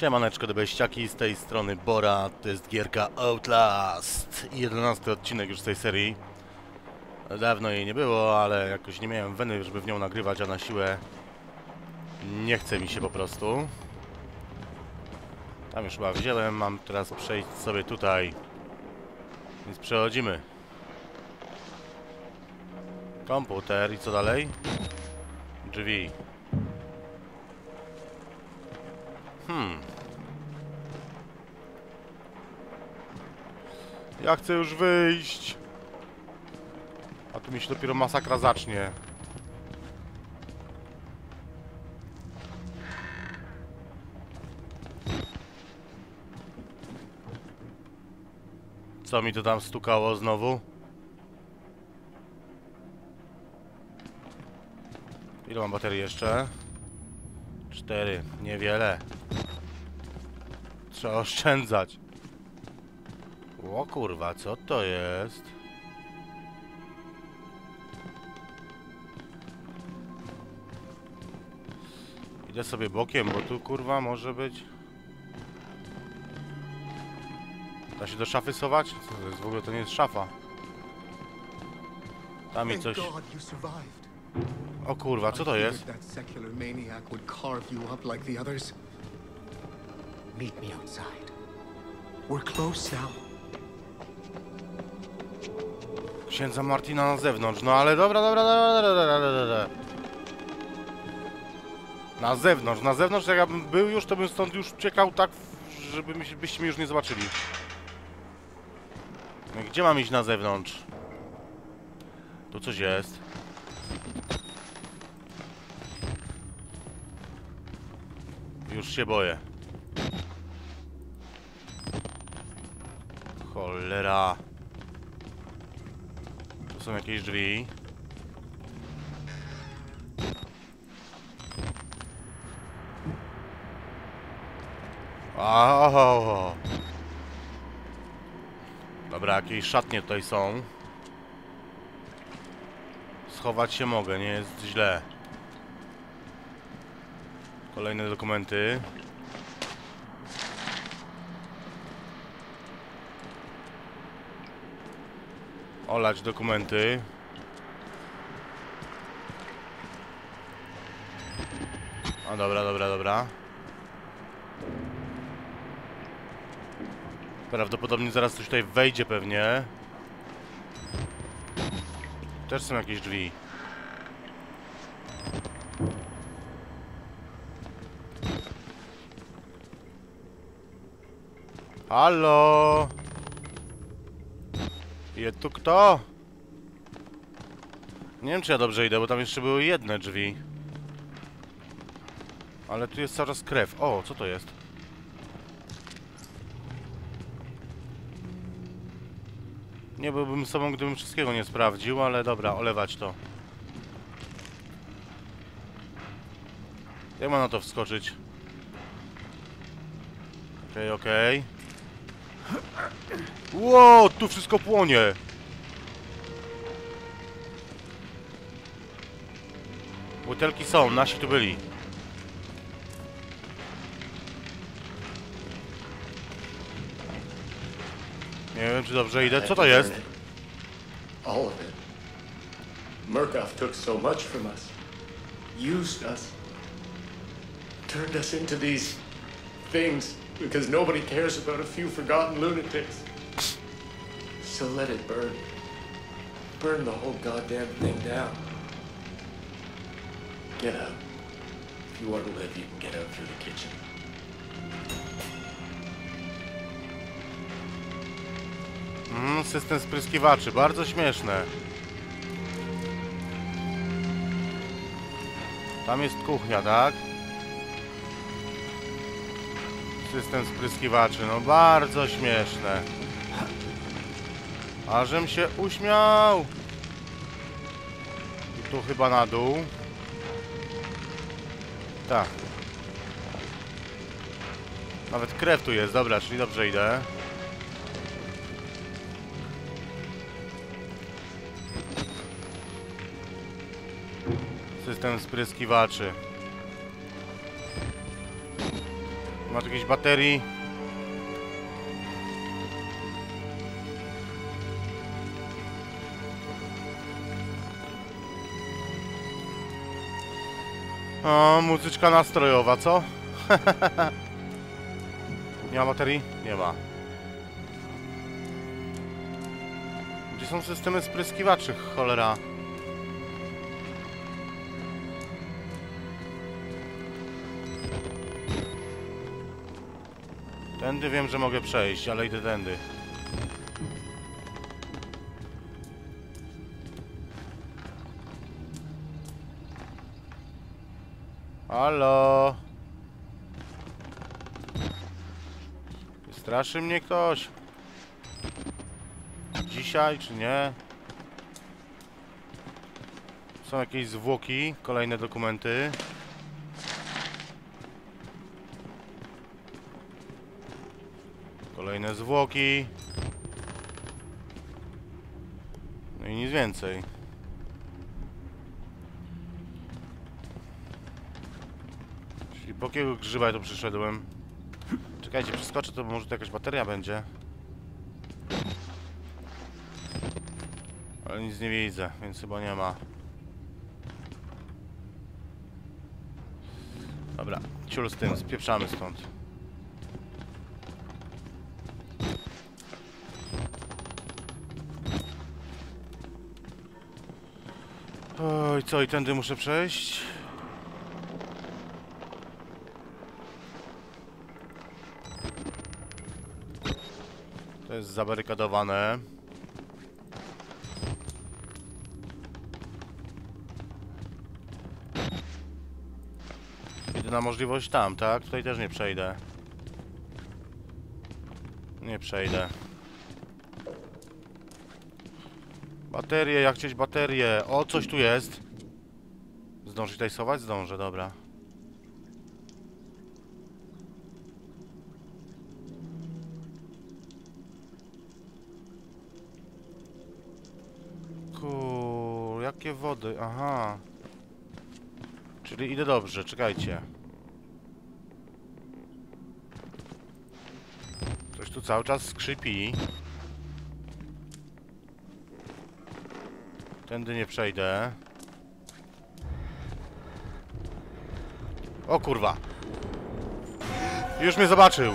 Siemaneczko debeściaki, z tej strony Bora, to jest gierka Outlast. 11 odcinek już z tej serii. Dawno jej nie było, ale jakoś nie miałem weny, żeby w nią nagrywać, a na siłę nie chce mi się po prostu. Tam już chyba wziąłem, mam teraz przejść sobie tutaj. Więc przechodzimy. Komputer i co dalej? Drzwi. Hmm. Ja chcę już wyjść. A tu mi się dopiero masakra zacznie. Co mi to tam stukało znowu? Ile mam baterii jeszcze? Cztery. Niewiele. Trzeba oszczędzać. O kurwa, co to jest? Idę sobie bokiem, bo tu kurwa może być... Da się do szafy schować? Co to jest? W ogóle to nie jest szafa. Tam mi coś... O kurwa, co to jest? Meet me outside. We're close now. Księdza Martina na zewnątrz. No ale dobra, dobra, dobra, dobra, dobra, dobra. Na zewnątrz, na zewnątrz, jak ja bym był już, to bym stąd już uciekał tak, żeby mi się- byście mnie już nie zobaczyli. No gdzie mam iść na zewnątrz? Tu coś jest. Już się boję. Cholera. Tu są jakieś drzwi. Wow. Dobra, jakieś szatnie tutaj są. Schować się mogę, nie jest źle. Kolejne dokumenty. Olać dokumenty. O, dobra, dobra, dobra. Prawdopodobnie zaraz coś tutaj wejdzie pewnie. Też są jakieś drzwi. Halo? Jest tu kto? Nie wiem, czy ja dobrze idę, bo tam jeszcze były jedne drzwi. Ale tu jest czas krew. O, co to jest? Nie byłbym sobą, gdybym wszystkiego nie sprawdził, ale dobra, olewać to. Jak mam na to wskoczyć? Okej, okej. Ło, tu wszystko płonie! Butelki są, nasi tu byli. Nie wiem, czy dobrze idę. Co to jest? All of it. Murkoff took so much from us, used us, turned us into these things because nobody cares about a few forgotten lunatics. So let it burn. Burn the whole goddamn thing down. Get out. If you want to live, you can get out through the kitchen. Mm, system spryskiwaczy, bardzo śmieszne. Tam jest kuchnia, tak? System spryskiwaczy, no bardzo śmieszne. Ażem się uśmiał! I tu chyba na dół. Tak. Nawet krew tu jest, dobra, czyli dobrze idę. System spryskiwaczy. Ma tu jakiejś baterii. O, muzyczka nastrojowa, co? Nie ma baterii? Nie ma. Gdzie są systemy spryskiwaczy, cholera? Tędy wiem, że mogę przejść, ale idę tędy. Halo? Straszy mnie ktoś? Dzisiaj czy nie? Są jakieś zwłoki, kolejne dokumenty. Kolejne zwłoki. No i nic więcej. Czyli po jakiego grzyba tu przyszedłem? Czekajcie, przeskoczę, to może to jakaś bateria będzie. Ale nic nie widzę, więc chyba nie ma. Dobra, ciul z tym, spieprzamy stąd. Oj, co, i tędy muszę przejść? To jest zabarykadowane. Jedyna możliwość tam, tak? Tutaj też nie przejdę. Nie przejdę. Baterie, jak chcieć baterie. O, coś tu jest. Zdąży tutaj schować? Zdążę, dobra. Kur, jakie wody, aha. Czyli idę dobrze, czekajcie. Coś tu cały czas skrzypi. Tędy nie przejdę. O kurwa. Już mnie zobaczył.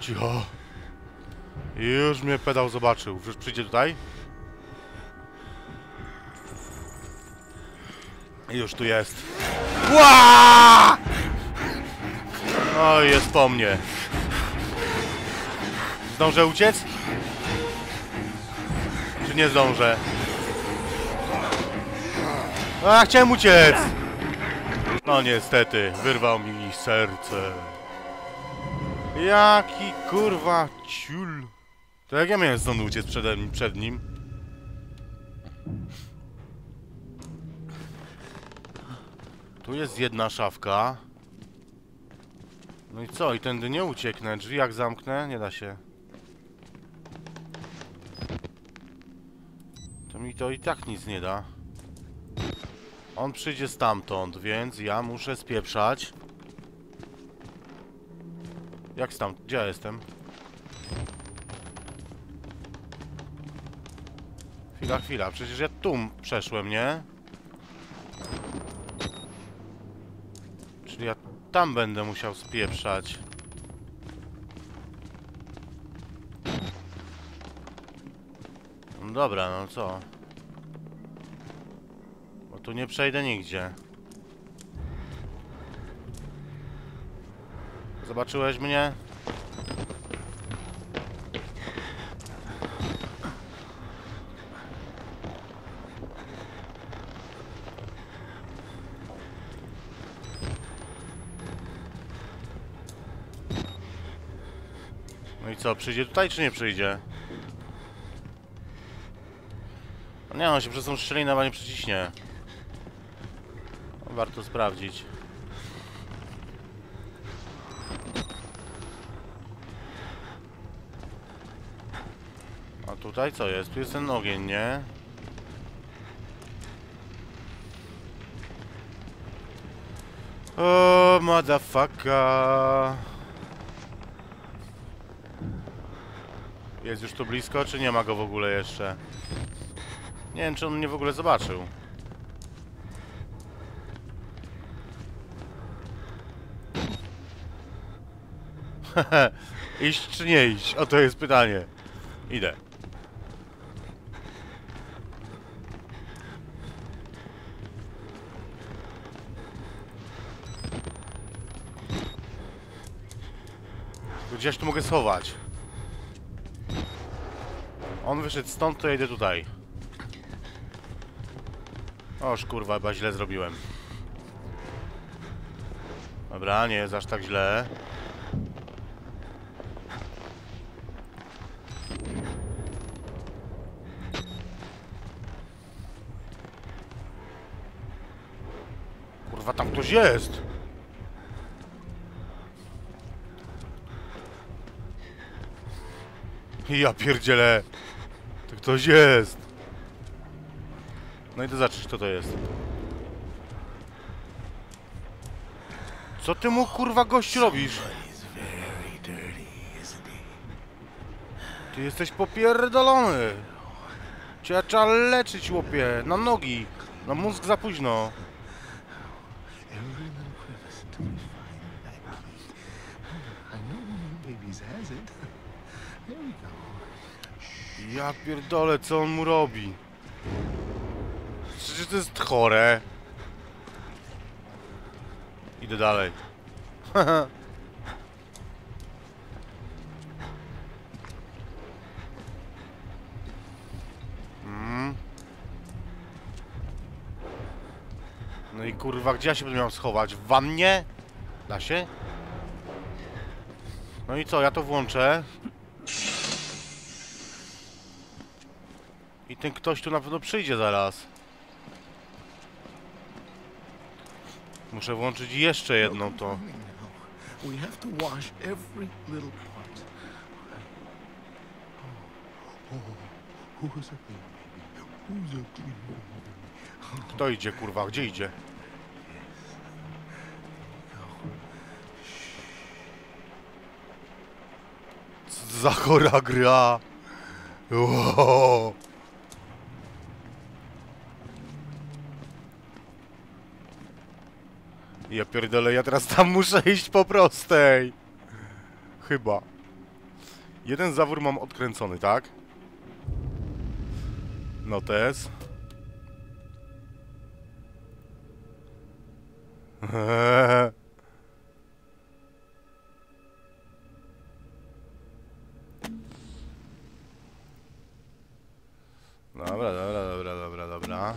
Cicho. Już mnie pedał zobaczył. Już przyjdzie tutaj? Już tu jest. O, jest po mnie. Zdążę uciec? Czy nie zdążę? A, chciałem uciec! No niestety, wyrwał mi serce. Jaki kurwa ciul. To jak ja miałem stąd uciec przed nim? Tu jest jedna szafka. No i co? I tędy nie ucieknę. Drzwi jak zamknę? Nie da się. To mi to i tak nic nie da. On przyjdzie stamtąd, więc ja muszę spieprzać. Jak stamtąd? Gdzie ja jestem? Chwila, chwila. Przecież ja tu przeszłem, nie? Czyli ja tam będę musiał spieprzać. No dobra, no co? Bo tu nie przejdę nigdzie. Zobaczyłeś mnie? No i co, przyjdzie tutaj czy nie przyjdzie? No nie, on się przez tą szczelinę chyba nie przyciśnie. No, warto sprawdzić. A tutaj co jest? Tu jest ten ogień, nie? O, motherfucker! Jest już tu blisko, czy nie ma go w ogóle jeszcze? Nie wiem, czy on mnie w ogóle zobaczył. iść czy nie iść? O to jest pytanie. Idę. Gdzieś tu mogę schować. On wyszedł stąd, to ja idę tutaj. Oż kurwa, chyba źle zrobiłem. Dobra, nie jest aż tak źle. Kurwa, tam ktoś jest! Ja pierdzielę! To ktoś jest! No i to zacząć, kto to jest. Co ty mu kurwa gościu robisz? Ty jesteś popierdolony! Cię trzeba leczyć, łopie! Na nogi! Na mózg za późno! Every little crevice until we find that key. I know one of you babies has it. There we go. Ja pierdolę, co on mu robi? Przecież to jest chore. Idę dalej. Mm. No i kurwa, gdzie ja się będę miał schować? W wannie? Da się? No i co, ja to włączę. Ten ktoś tu na pewno przyjdzie zaraz. Muszę włączyć jeszcze jedną to. Coming now. We have to wash every little part. Oh, oh, baby? Kto idzie, kurwa? Gdzie idzie? Co za chora gra! Wow. Ja pierdolę, ja teraz tam muszę iść po prostej. Chyba. Jeden zawór mam odkręcony, tak? Notes. Dobra, dobra, dobra, dobra, dobra.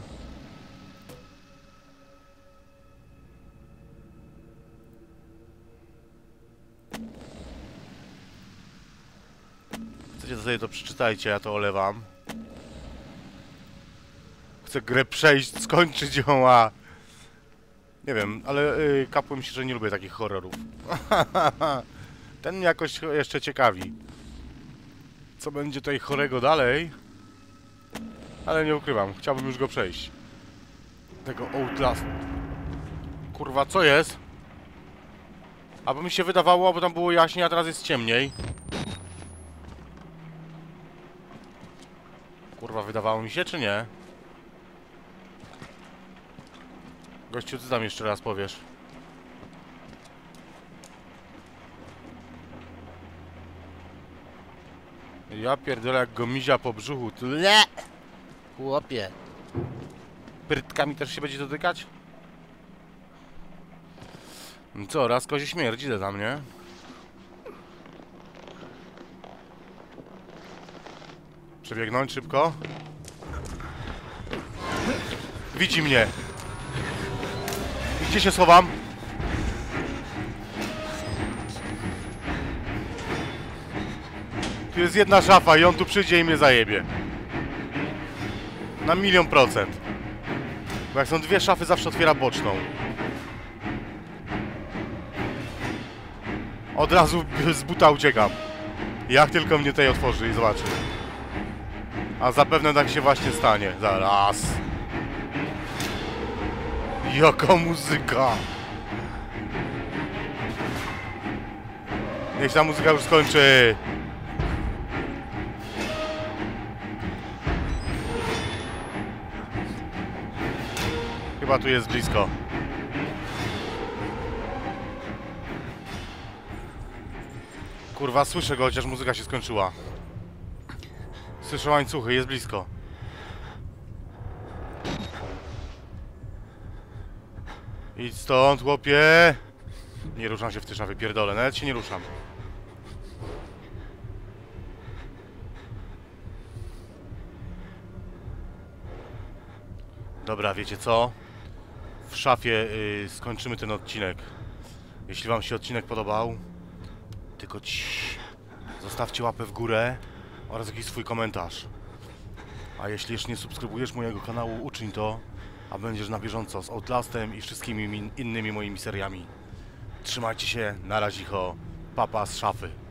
Chcecie to sobie to przeczytajcie, ja to olewam. Chcę grę przejść, skończyć ją, a... Nie wiem, ale y, kapłem się, że nie lubię takich horrorów. Ten jakoś jeszcze ciekawi. Co będzie tutaj chorego dalej? Ale nie ukrywam, chciałbym już go przejść. Tego Outlast. Kurwa, co jest? Aby mi się wydawało, bo tam było jaśniej, a teraz jest ciemniej. Kurwa, wydawało mi się, czy nie? Gościu, ty tam jeszcze raz powiesz. Ja pierdolę jak go mizia po brzuchu. Tle! Chłopie. Prytkami też się będzie dotykać? No Co, raz kozie śmierć, idę tam, Przebiegnąć szybko. Widzi mnie. Gdzie się schowam? Tu jest jedna szafa i on tu przyjdzie i mnie zajebie. Na milion procent. Bo jak są dwie szafy, zawsze otwiera boczną. Od razu z buta uciekam. Jak tylko mnie tutaj otworzy i zobaczy. A zapewne tak się właśnie stanie. Zaraz. Jaka muzyka! Niech ta muzyka już skończy! Chyba tu jest blisko. Kurwa, słyszę go, chociaż muzyka się skończyła. Słyszę łańcuchy, jest blisko. Idź stąd, chłopie! Nie ruszam się w tysza, wypierdolę, nawet się nie ruszam. Dobra, wiecie co? W szafie y, skończymy ten odcinek. Jeśli wam się odcinek podobał, tylko ci zostawcie łapę w górę oraz jakiś swój komentarz. A jeśli jeszcze nie subskrybujesz mojego kanału, uczyń to, a będziesz na bieżąco z Outlastem i wszystkimi innymi moimi seriami. Trzymajcie się, na razicho, papa z szafy.